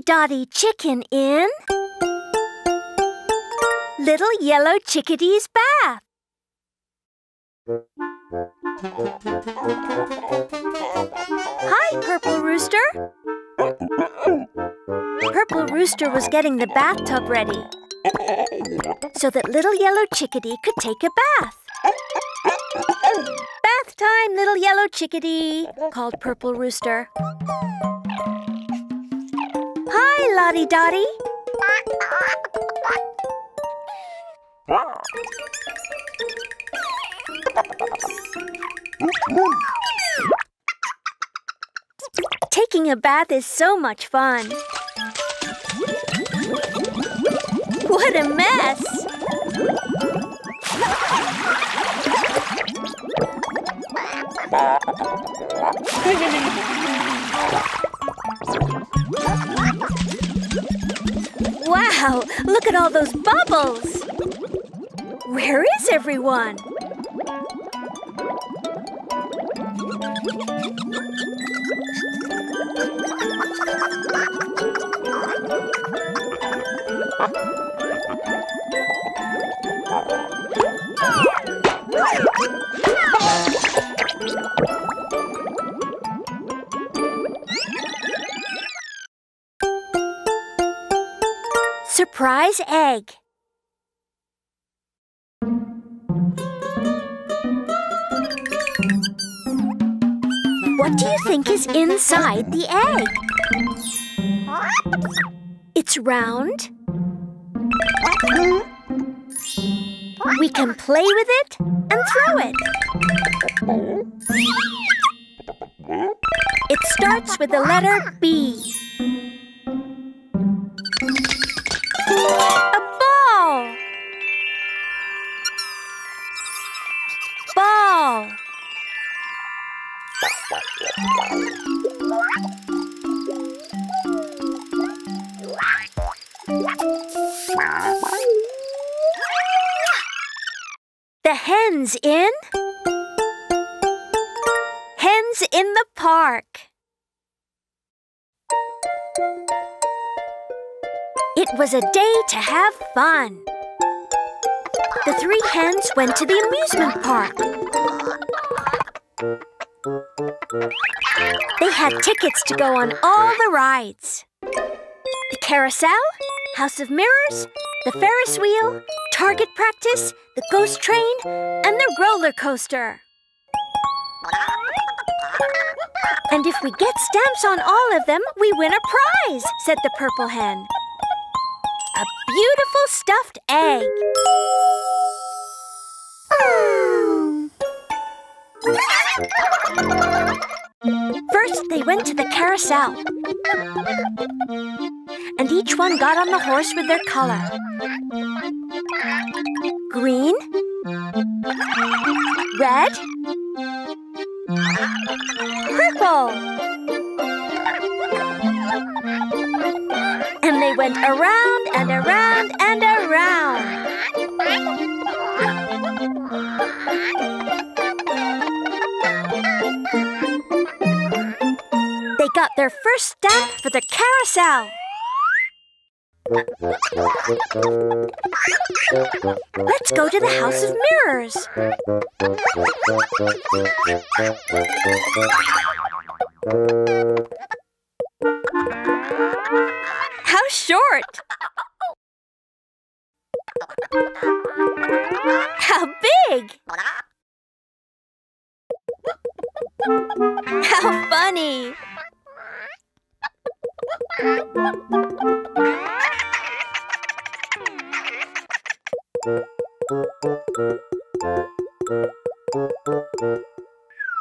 Dottie Chicken in Little Yellow Chickadee's bath. Hi, Purple Rooster. Purple Rooster was getting the bathtub ready so that Little Yellow Chickadee could take a bath. Bath time, Little Yellow Chickadee, called Purple Rooster. Hi, Lottie Dottie. Taking a bath is so much fun. What a mess! Wow, look at all those bubbles! Where is everyone? Surprise egg. What do you think is inside the egg? It's round. We can play with it and throw it. It starts with the letter B. The hen's in. Hens in the park. It was a day to have fun. The three hens went to the amusement park. They had tickets to go on all the rides. The carousel, House of Mirrors, the Ferris wheel, target practice, the ghost train, and the roller coaster. And if we get stamps on all of them, we win a prize, said the purple hen. A beautiful stuffed egg. First, they went to the carousel. And each one got on the horse with their color. Green, red, purple. And they went around and around and around. Got their first stamp for the carousel. Let's go to the House of Mirrors. How short! How big! How funny!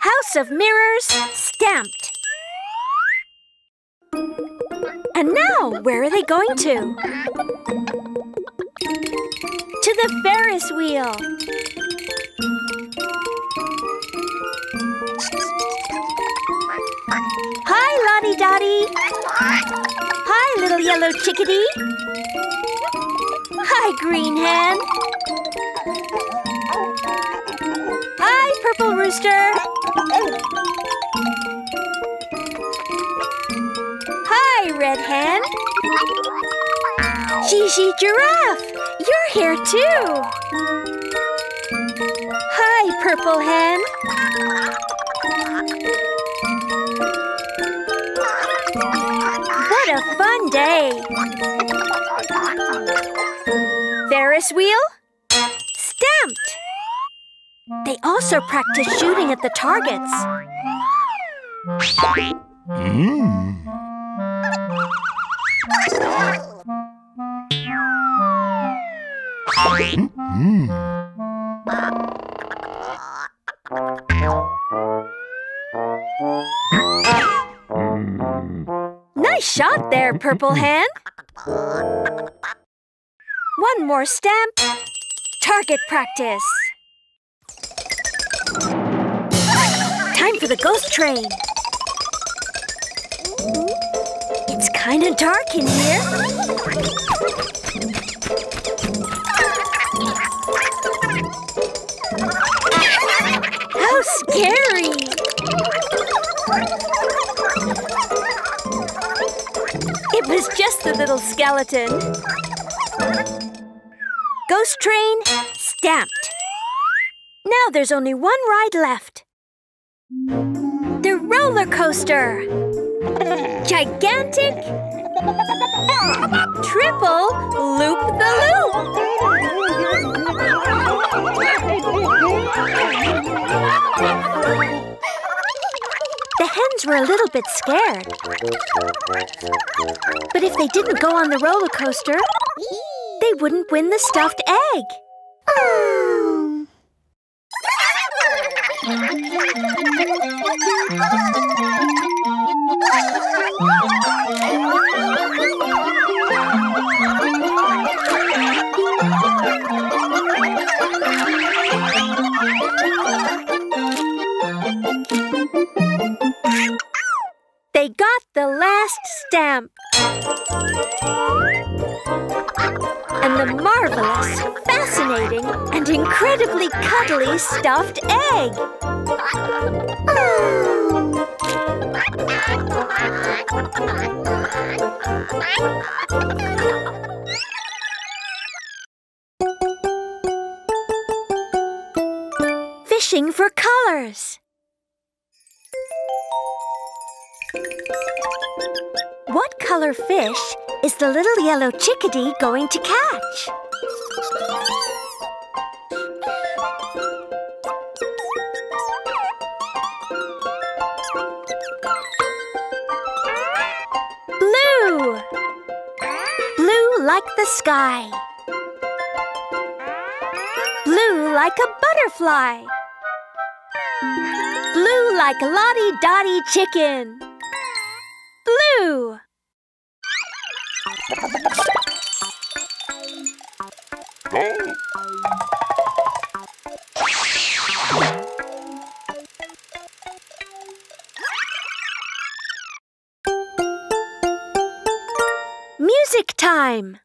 House of Mirrors stamped. And now, where are they going to? To the Ferris wheel. Hi, Lottie Dottie. Hi, little yellow chickadee. Hi, green hen. Hi, purple rooster. Hi, red hen. Gigi Giraffe, you're here too. Hi, Purple Hen. Fun day. Ferris wheel? Stamped. They also practice shooting at the targets. Nice shot there, Purple Hen. One more stamp. Target practice. Time for the ghost train. It's kind of dark in here. How scary! It was just a little skeleton. Ghost train stamped. Now there's only one ride left. The roller coaster. Gigantic. Triple loop the loop. Were a little bit scared. But if they didn't go on the roller coaster, they wouldn't win the stuffed egg. They stuffed egg. Fishing for colors. What color fish is the little yellow chickadee going to catch? Like the sky. Blue like a butterfly. Blue like Lottie Dottie Chicken. Blue! Music time!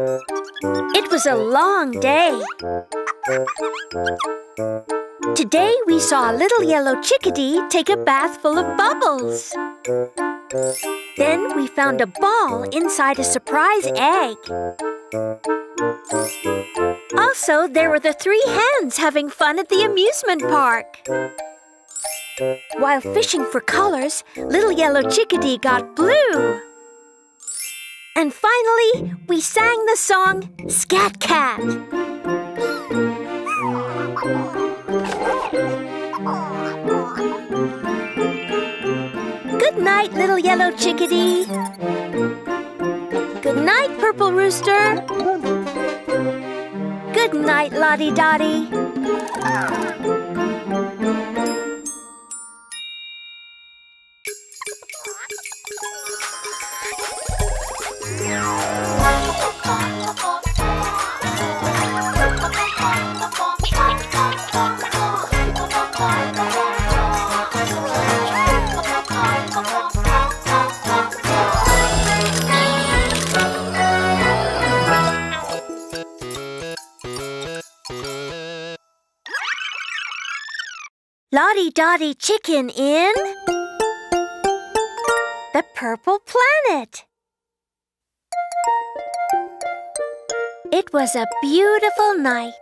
It was a long day. Today we saw a little yellow chickadee take a bath full of bubbles. Then we found a ball inside a surprise egg. Also, there were the three hens having fun at the amusement park. While fishing for colors, little yellow chickadee got blue. And finally, we sang the song Scat Cat. Good night, little yellow chickadee. Good night, purple rooster. Good night, Lottie Dottie. Dottie Chicken in the Purple Planet. It was a beautiful night.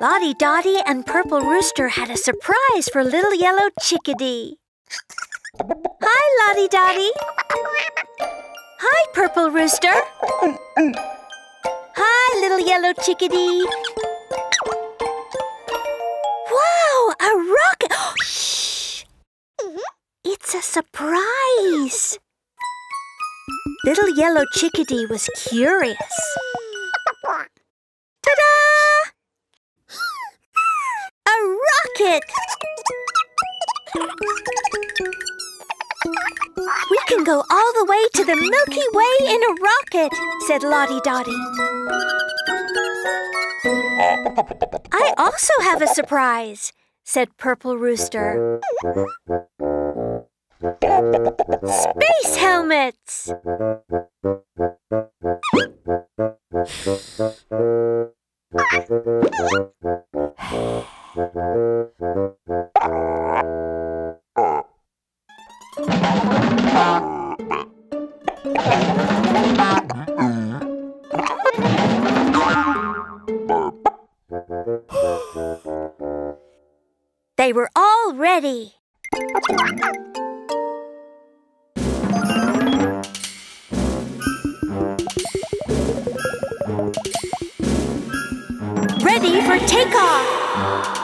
Lottie Dottie and Purple Rooster had a surprise for little yellow chickadee. Hi, Lottie Dottie. Hi, Purple Rooster. Hi, little yellow chickadee. A rocket! Shh! Mm-hmm. It's a surprise. Little yellow chickadee was curious. Ta-da! A rocket! We can go all the way to the Milky Way in a rocket, said Lottie Dottie. I also have a surprise, said Purple Rooster. Space helmets! They were all ready. Ready for takeoff!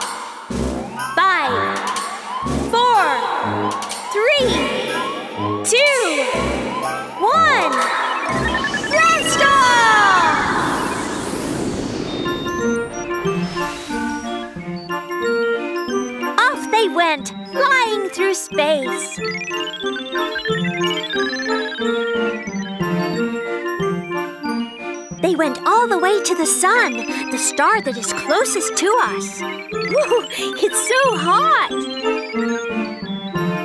Through space. They went all the way to the sun, the star that is closest to us. Woo, it's so hot!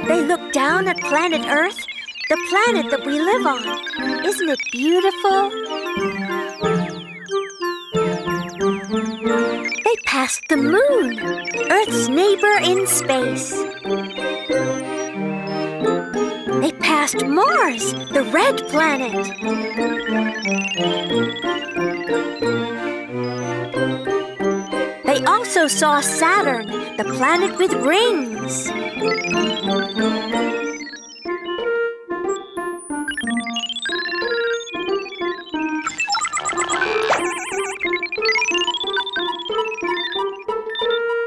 They looked down at planet Earth, the planet that we live on. Isn't it beautiful? They passed the moon, Earth's neighbor in space. Passed Mars, the red planet. They also saw Saturn, the planet with rings.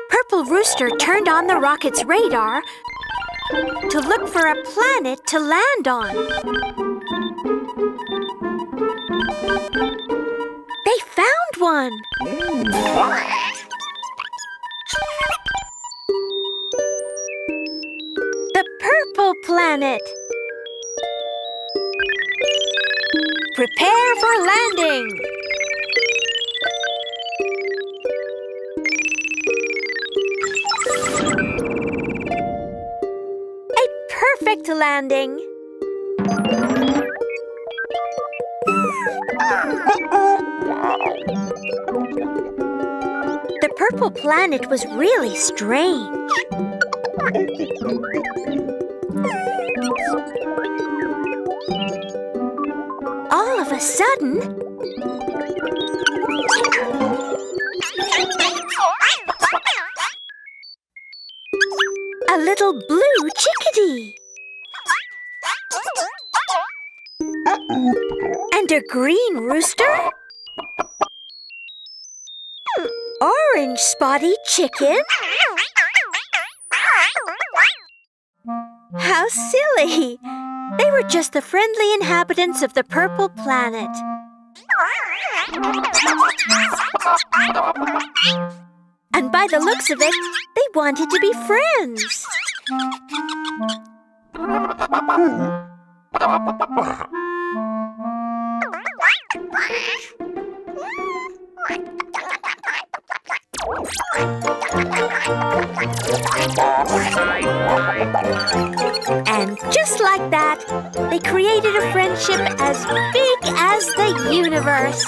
Purple Rooster turned on the rocket's radar to look for a planet to land on. They found one. The purple planet. Prepare for landing. To landing. The purple planet was really strange. All of a sudden, green rooster. Orange spotty chicken. How silly! They were just the friendly inhabitants of the purple planet. And by the looks of it, they wanted to be friends. And just like that, they created a friendship as big as the universe.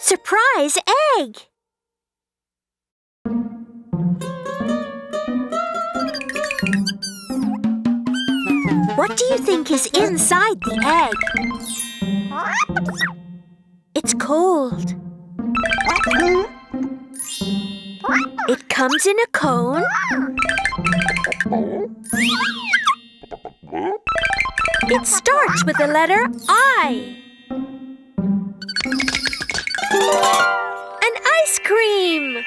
Surprise egg! What do you think is inside the egg? It's cold. It comes in a cone. It starts with the letter I. An ice cream!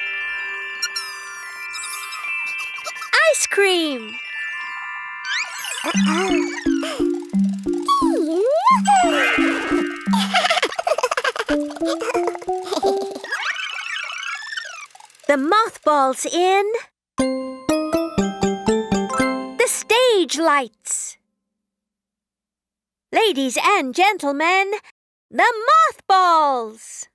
Ice cream! The mothballs in. The stage lights. Ladies and gentlemen, the mothballs!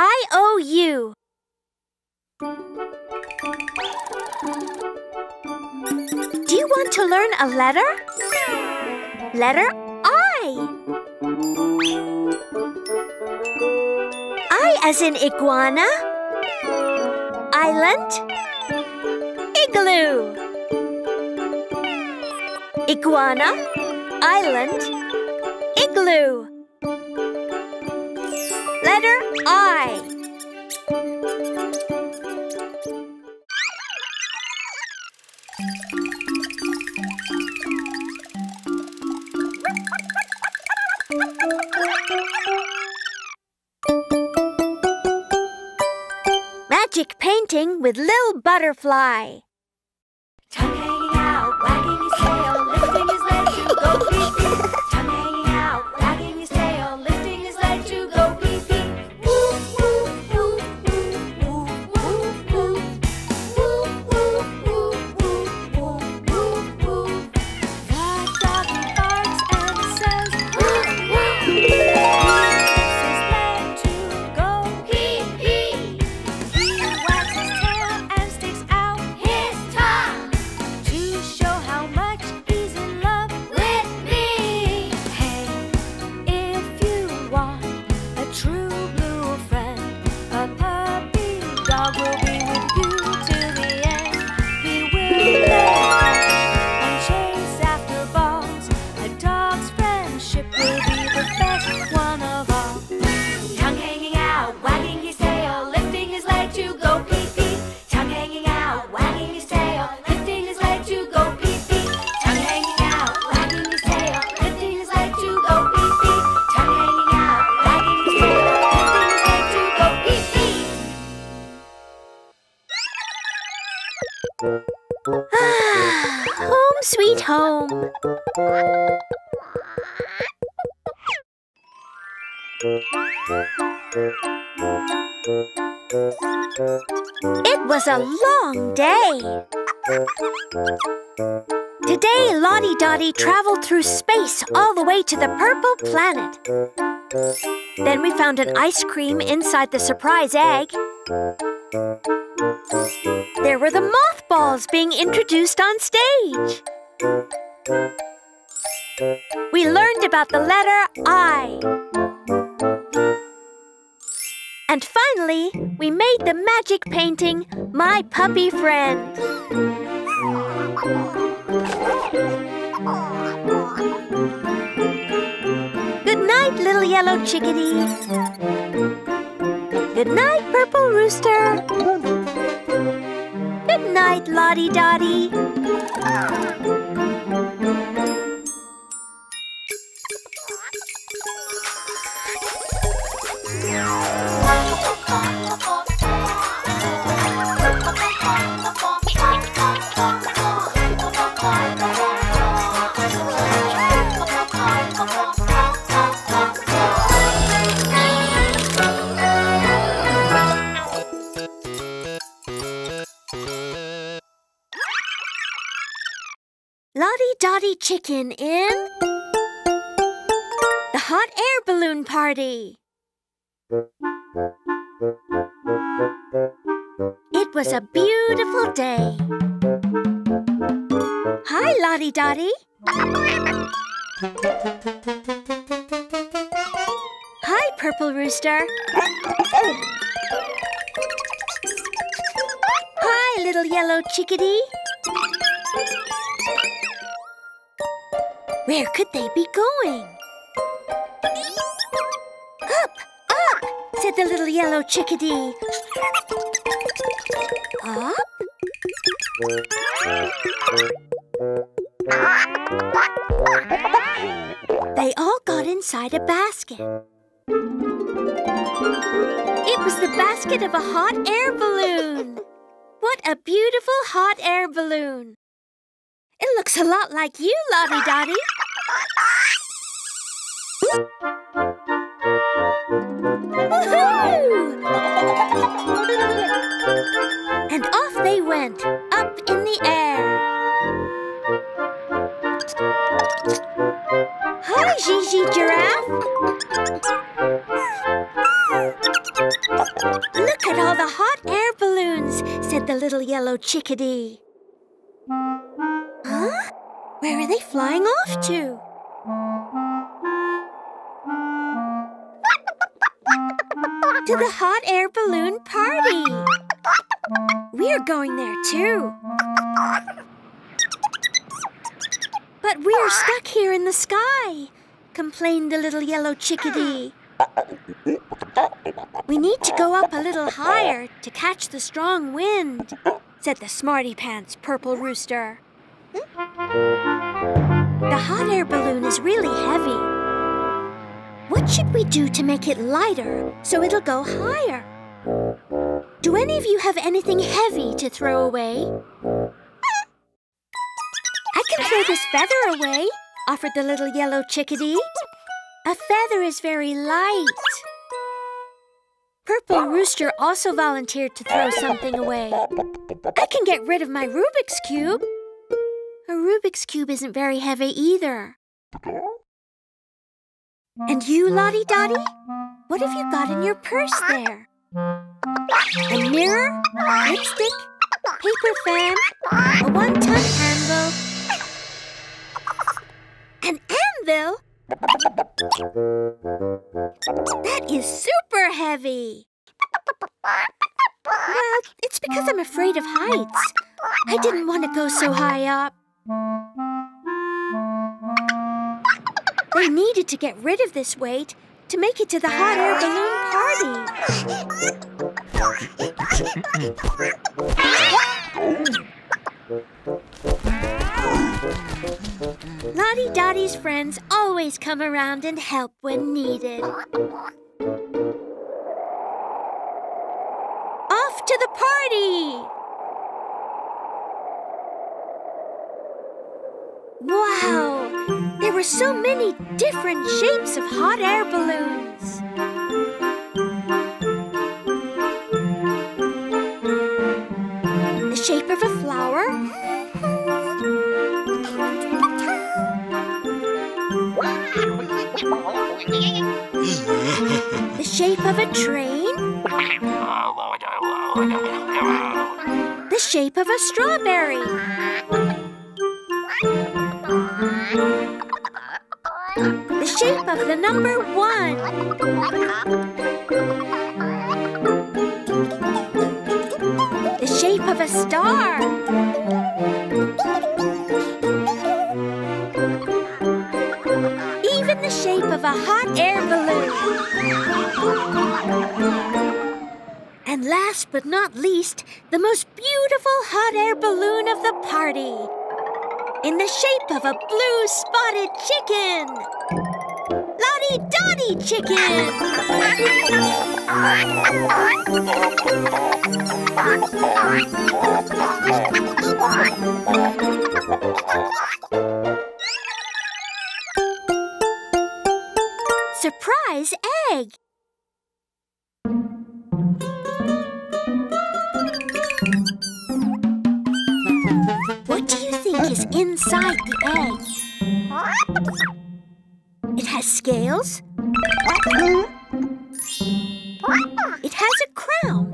I O U. Do you want to learn a letter? Letter I. I as in iguana. Island. Igloo. Iguana. Island. Igloo. I. Magic painting with Lil Butterfly. It was a long day. Today, Lottie Dottie traveled through space all the way to the purple planet. Then we found an ice cream inside the surprise egg. There were the mothballs being introduced on stage. We learned about the letter I. And finally, we made the magic painting, My Puppy Friend. Good night, little yellow chickadee. Good night, purple rooster. Good night, Lottie Dottie. Dottie Chicken in the hot air balloon party. It was a beautiful day. Hi, Lottie Dottie. Hi, Purple Rooster. Hi, little yellow chickadee. Where could they be going? Up, up, said the little yellow chickadee. Up? They all got inside a basket. It was the basket of a hot air balloon. What a beautiful hot air balloon. It looks a lot like you, Lottie Dottie. And off they went, up in the air. Hi, Gigi Giraffe. Look at all the hot air balloons, said the little yellow chickadee. Huh? Where are they flying off to? To the hot air balloon party. We're going there too. But we're stuck here in the sky, complained the little yellow chickadee. We need to go up a little higher to catch the strong wind, said the smarty pants purple rooster. The hot air balloon is really heavy. What should we do to make it lighter so it'll go higher? Do any of you have anything heavy to throw away? I can throw this feather away, offered the little yellow chickadee. A feather is very light. Purple Rooster also volunteered to throw something away. I can get rid of my Rubik's Cube. A Rubik's Cube isn't very heavy either. And you, Lottie Dottie? What have you got in your purse there? A mirror, lipstick, paper fan, a one-ton anvil. An anvil? That is super heavy. Well, it's because I'm afraid of heights. I didn't want to go so high up. They needed to get rid of this weight to make it to the hot air balloon party. Lottie Dottie's friends always come around and help when needed. Off to the party! Wow! There were so many different shapes of hot air balloons. The shape of a flower. The shape of a train. The shape of a strawberry. Shape of the number one. The shape of a star. Even the shape of a hot air balloon. And last but not least, the most beautiful hot air balloon of the party. In the shape of a blue spotted chicken. Lottie Dottie chicken! Surprise egg! What do you think is inside the egg? It has scales. It has a crown.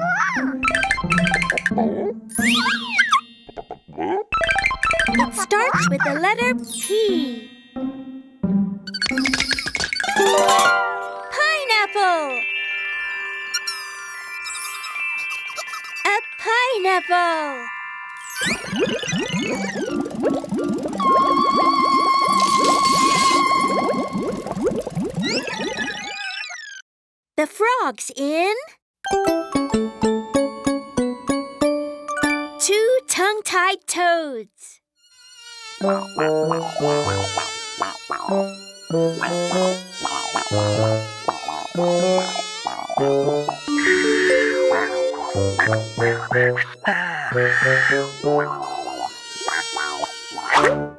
It starts with the letter P. Pineapple! A pineapple! dogs in... Two tongue-tied toads. Ah.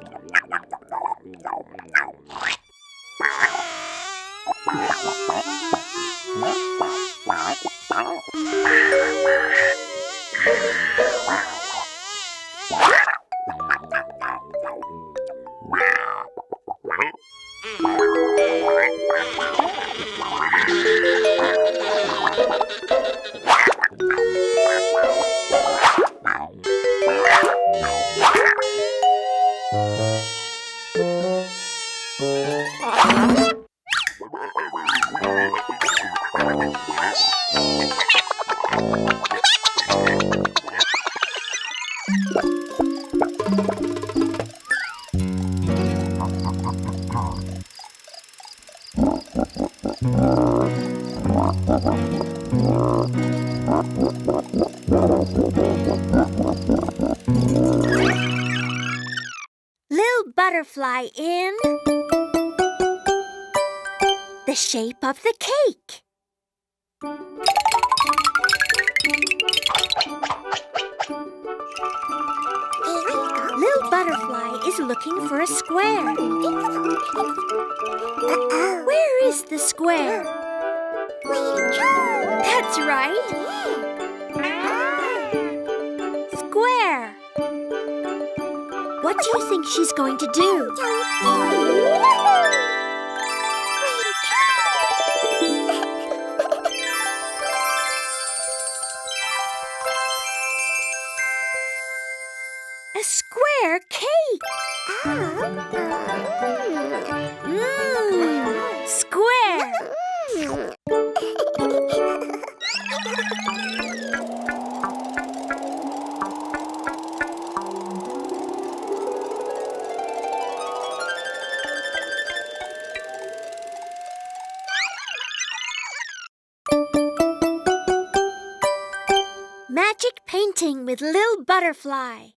What do you think she's going to do? Oh, fly.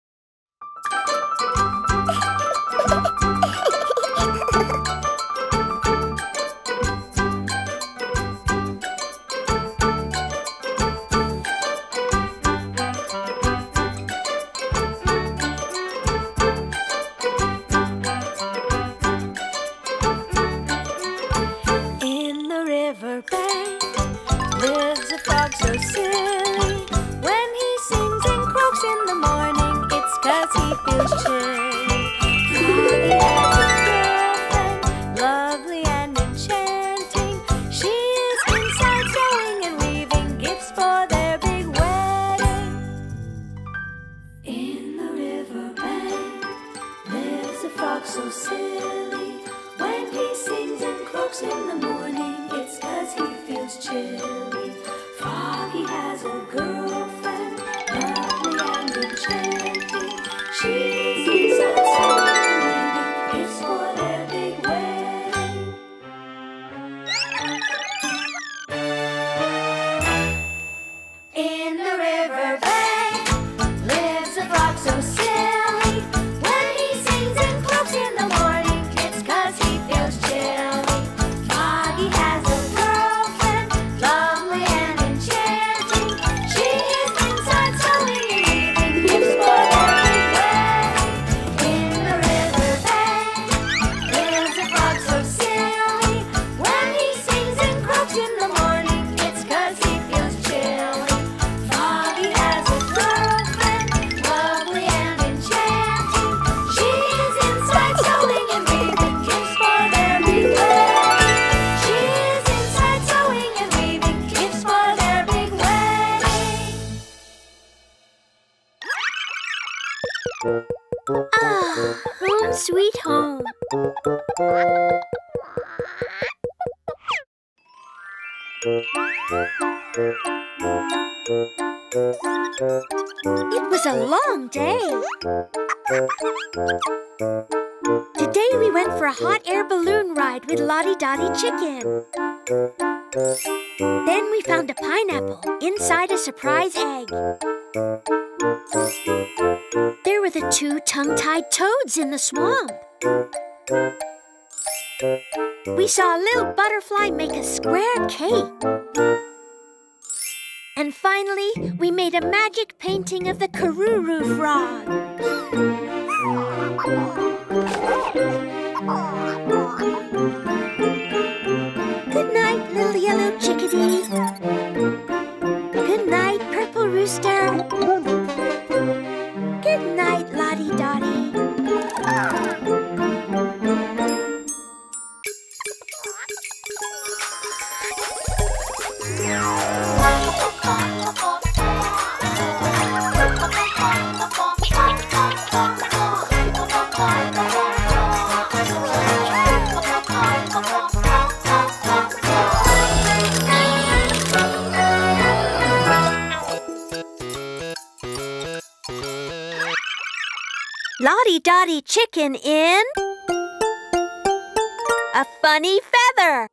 toads in the swamp. We saw a little butterfly make a square cake. And finally, we made a magic painting of the Karuru frog. Dottie Chicken in... A funny feather.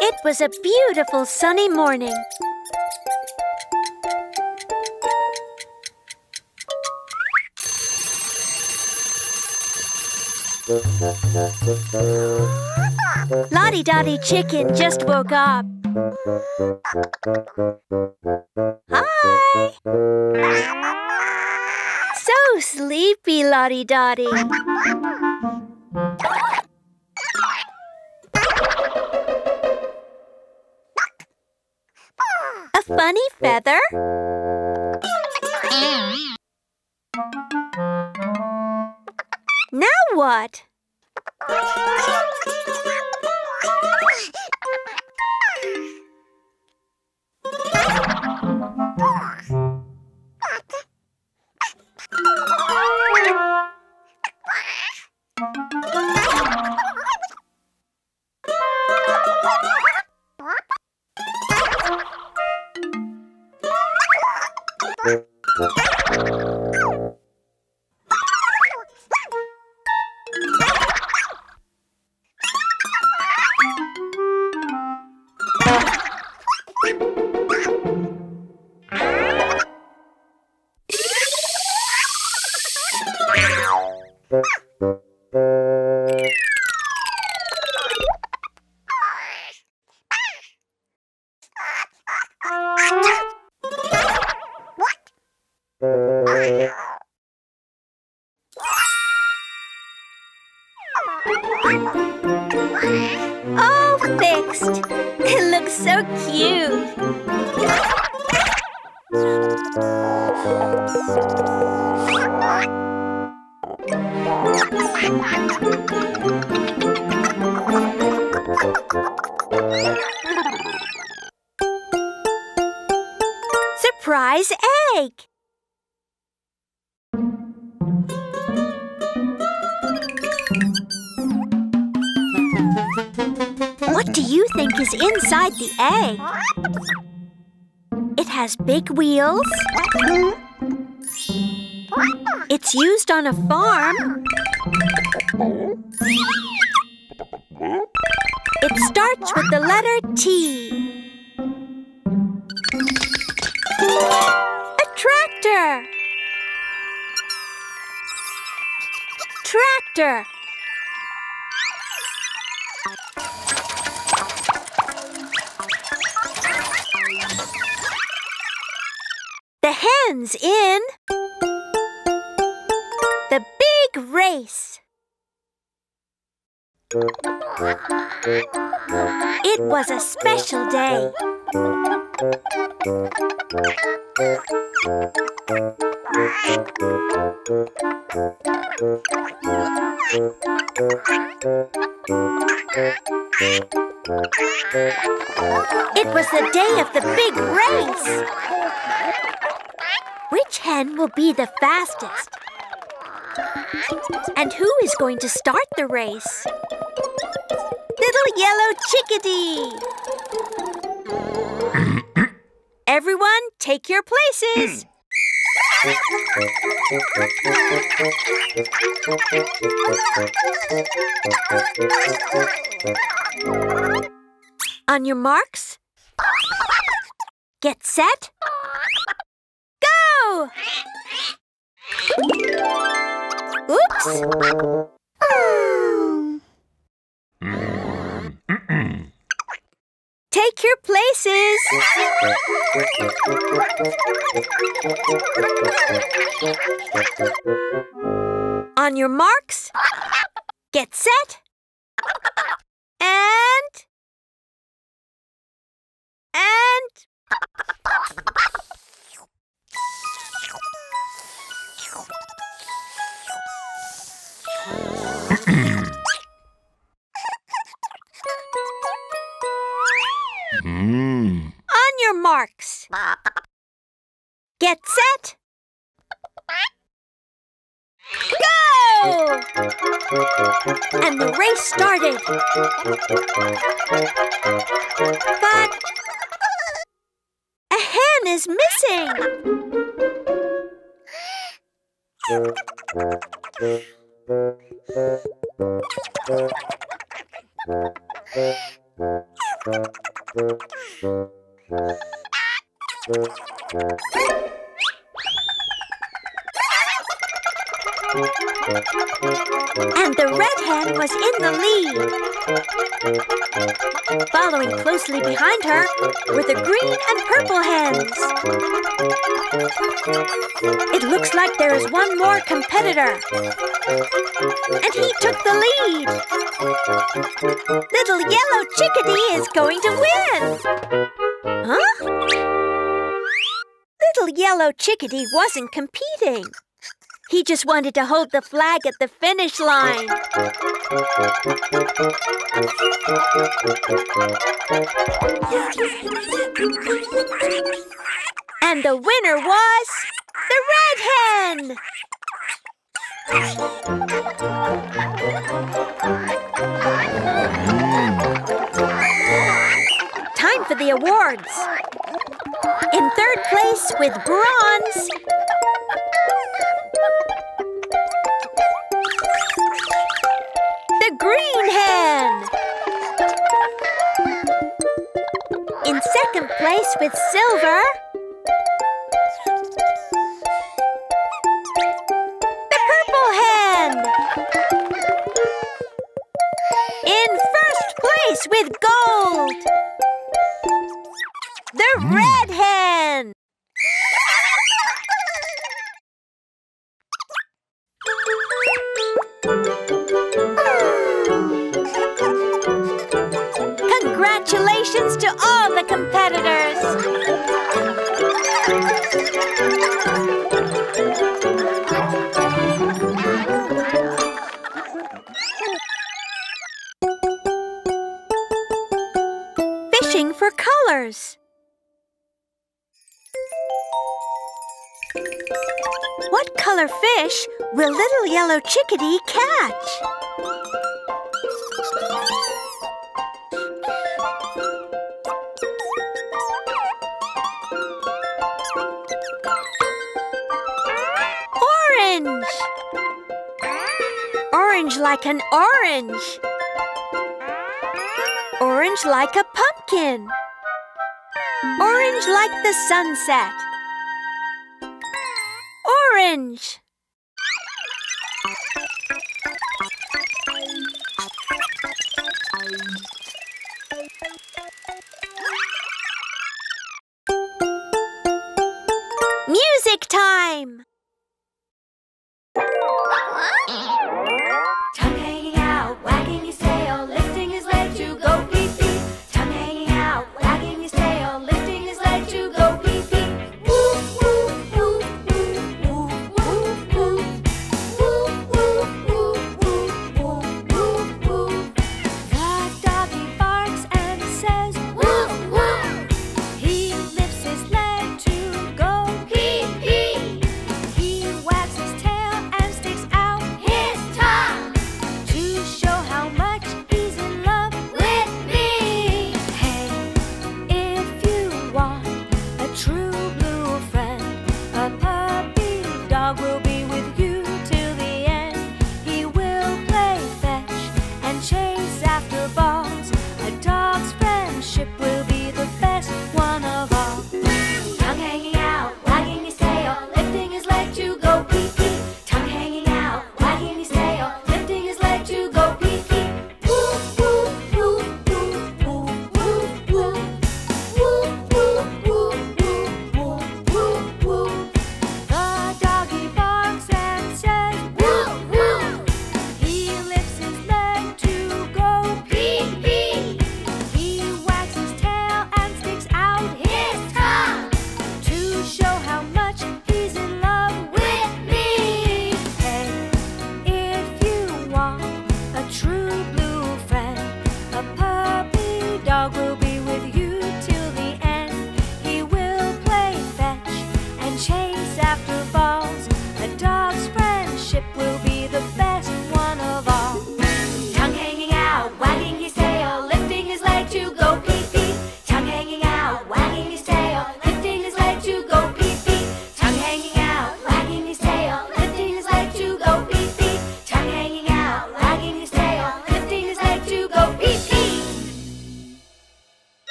It was a beautiful sunny morning. Lottie Dottie Chicken just woke up. Hi! So sleepy, Lottie Dottie. A funny feather? Now what? Big wheels. It's used on a farm. Race. It was a special day. It was the day of the big race. Which hen will be the fastest? And who is going to start the race? Little yellow chickadee! Everyone, take your places! On your marks, get set, go! Oops! Mm. Take your places. On your marks, get set, and. And. Mm. On your marks. Get set. Go! And the race started. But a hen is missing. Thank you. And the red hen was in the lead. Following closely behind her were the green and purple hens. It looks like there is one more competitor. And he took the lead. Little yellow chickadee is going to win. Huh? Little yellow chickadee wasn't competing. He just wanted to hold the flag at the finish line. And the winner was the red hen. Time for the awards. In third place with bronze, the green hen. In second place with silver, the purple hen. In first place with gold, the mm. red hen. Congratulations to all the competitors! Fishing for colors. Color fish will little yellow chickadee catch? Orange! Orange like an orange. Orange like a pumpkin. Orange like the sunset. Orange.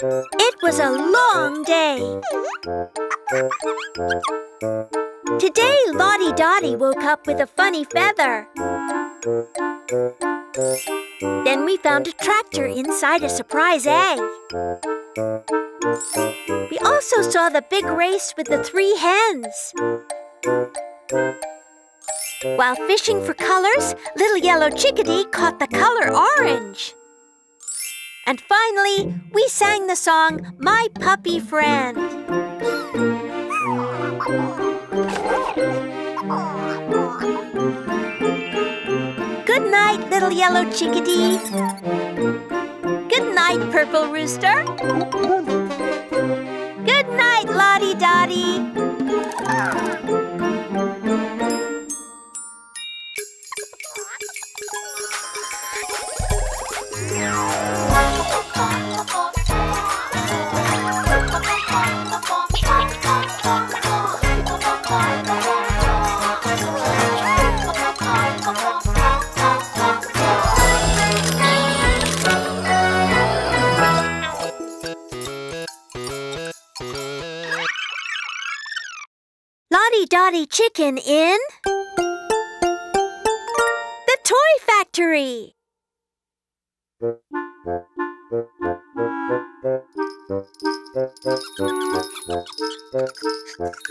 It was a long day. Today, Lottie Dottie woke up with a funny feather. Then we found a tractor inside a surprise egg. We also saw the big race with the three hens. While fishing for colors, Little Yellow Chickadee caught the color orange. And finally, we sang the song My Puppy Friend. Good night, Little Yellow Chickadee. Good night, Purple Rooster. Good night, Lottie Dottie. Dottie Chicken in the Toy Factory.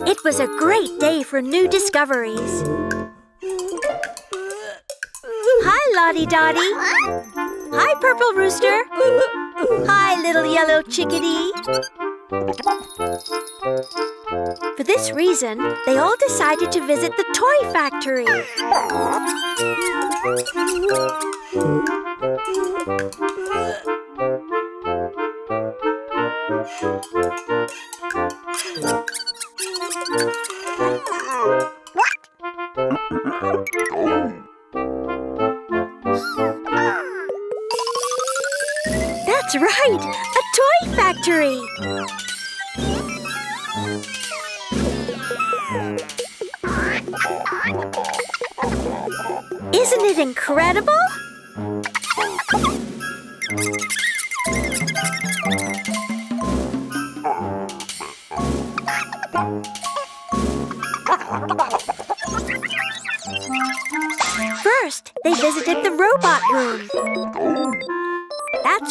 It was a great day for new discoveries. Hi, Lottie Dottie. Hi, Purple Rooster. Hi, Little Yellow Chickadee. For this reason, they all decided to visit the toy factory.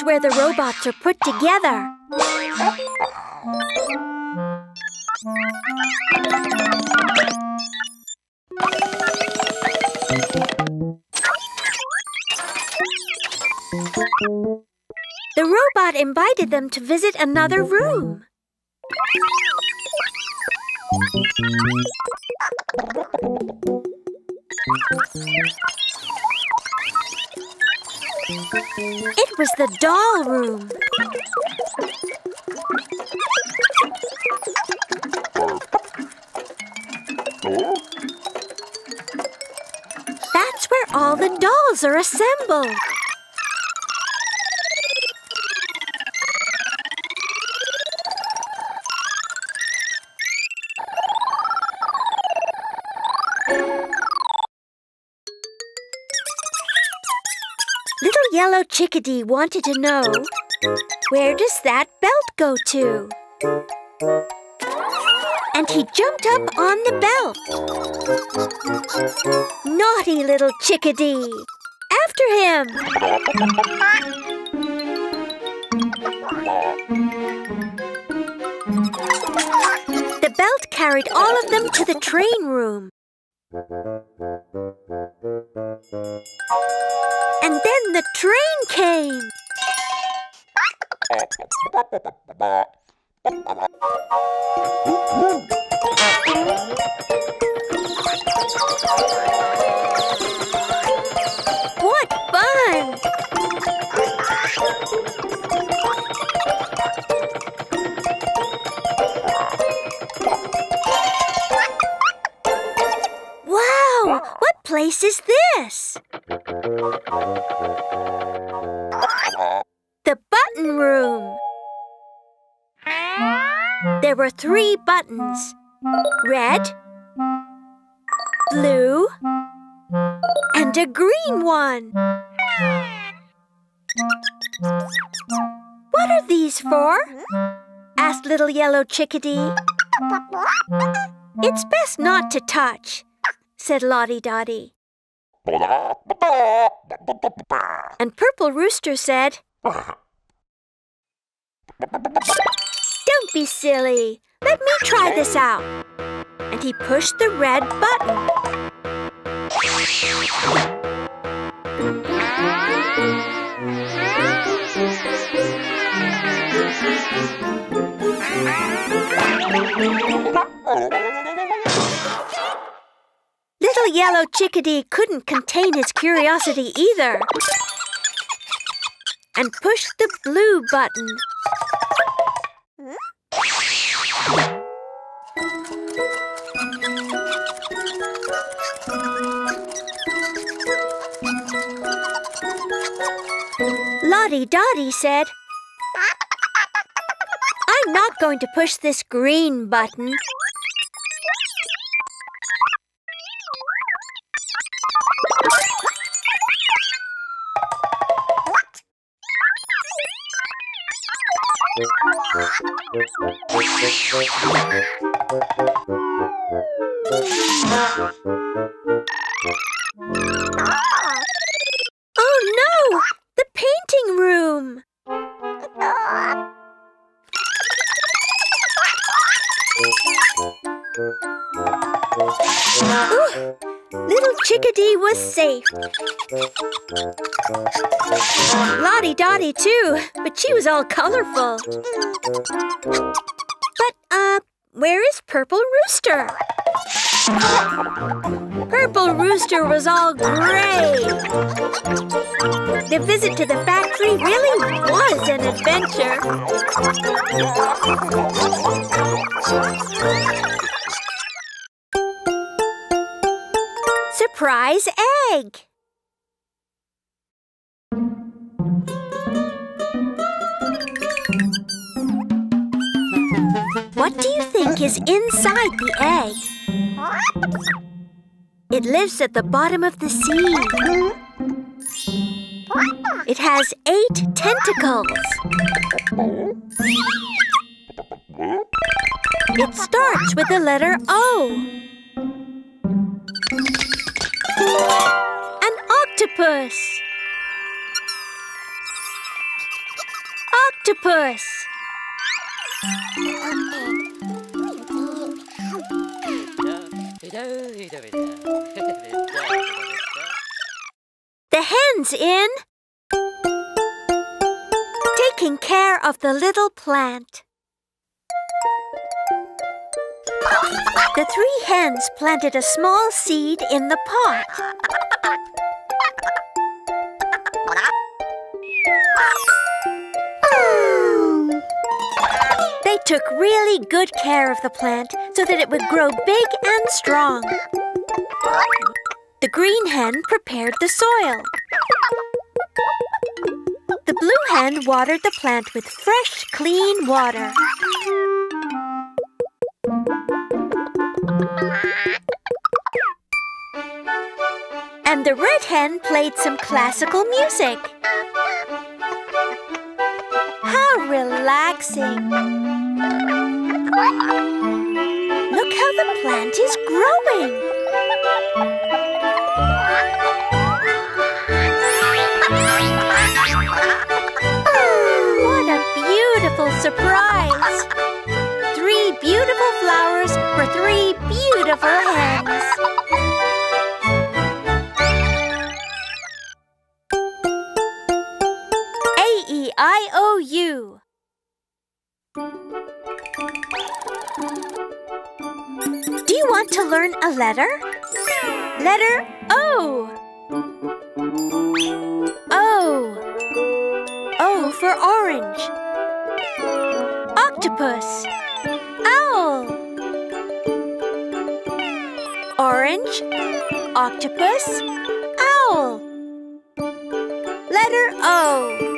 That's where the robots are put together. The robot invited them to visit another room. The doll room. That's where all the dolls are assembled. Yellow Chickadee wanted to know where does that belt go to? And he jumped up on the belt. Naughty little chickadee! After him! The belt carried all of them to the train room. Then the train came. What fun! Wow! What place is this? The button room. There were three buttons red, blue and a green one. What are these for? asked Little Yellow Chickadee. It's best not to touch, said Lottie Dottie. And Purple Rooster said, Don't be silly. Let me try this out. And he pushed the red button. Little Yellow Chickadee couldn't contain his curiosity either and pushed the blue button. Lottie Dottie said, I'm not going to push this green button. Oh no! Chickadee was safe. Lottie Dottie too, but she was all colorful. But, uh, where is Purple Rooster? Purple Rooster was all gray. The visit to the factory really was an adventure. Surprise egg! What do you think is inside the egg? It lives at the bottom of the sea. It has eight tentacles. It starts with the letter O. An octopus. Octopus. The hen's in. Taking care of the little plant. The three hens planted a small seed in the pot. They took really good care of the plant so that it would grow big and strong. The green hen prepared the soil. The blue hen watered the plant with fresh, clean water. And the red hen played some classical music. How relaxing! Look how the plant is growing. What a beautiful surprise! Three beautiful flowers for three beautiful hens. A E I O U. Do you want to learn a letter? Letter O. O. O for orange. Octopus. Owl. Orange. Octopus. Owl. Letter O.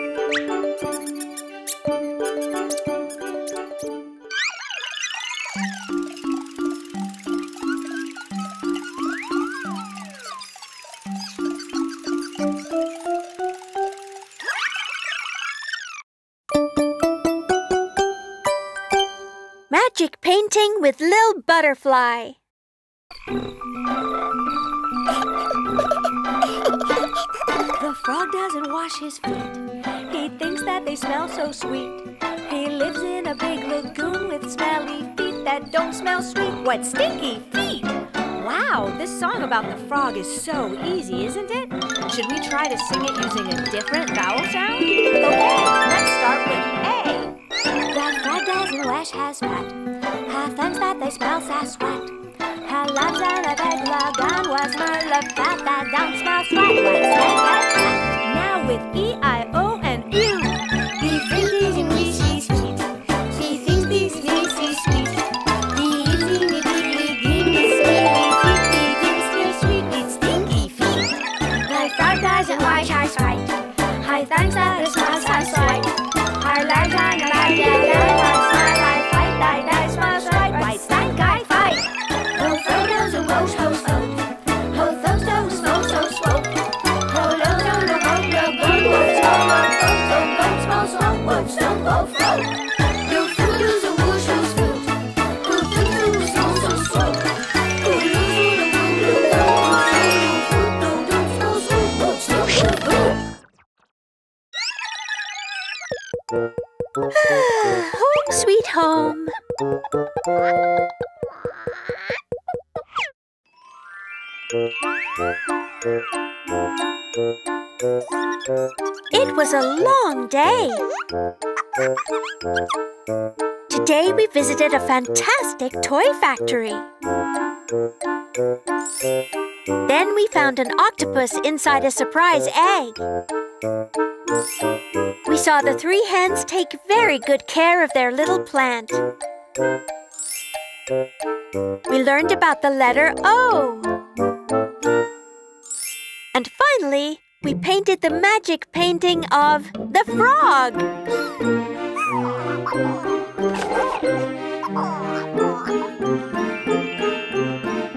Butterfly. The frog doesn't wash his feet. He thinks that they smell so sweet. He lives in a big lagoon with smelly feet that don't smell sweet. What stinky feet! Wow, this song about the frog is so easy, isn't it? Should we try to sing it using a different vowel sound? Okay, let's start with A. The frog doesn't wash his butt. Her thinks that they smell so sweat. Her lives in a big lagoon with smelly feet that don't smell sweat. Stinky feet! Now with E, It was a long day. Today we visited a fantastic toy factory. Then we found an octopus inside a surprise egg. We saw the three hens take very good care of their little plant. We learned about the letter O. And finally, we painted the magic painting of the frog.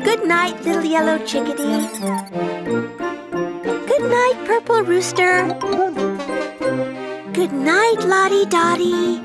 Good night, little yellow chickadee. Good night, purple rooster. Good night, Lottie Dottie.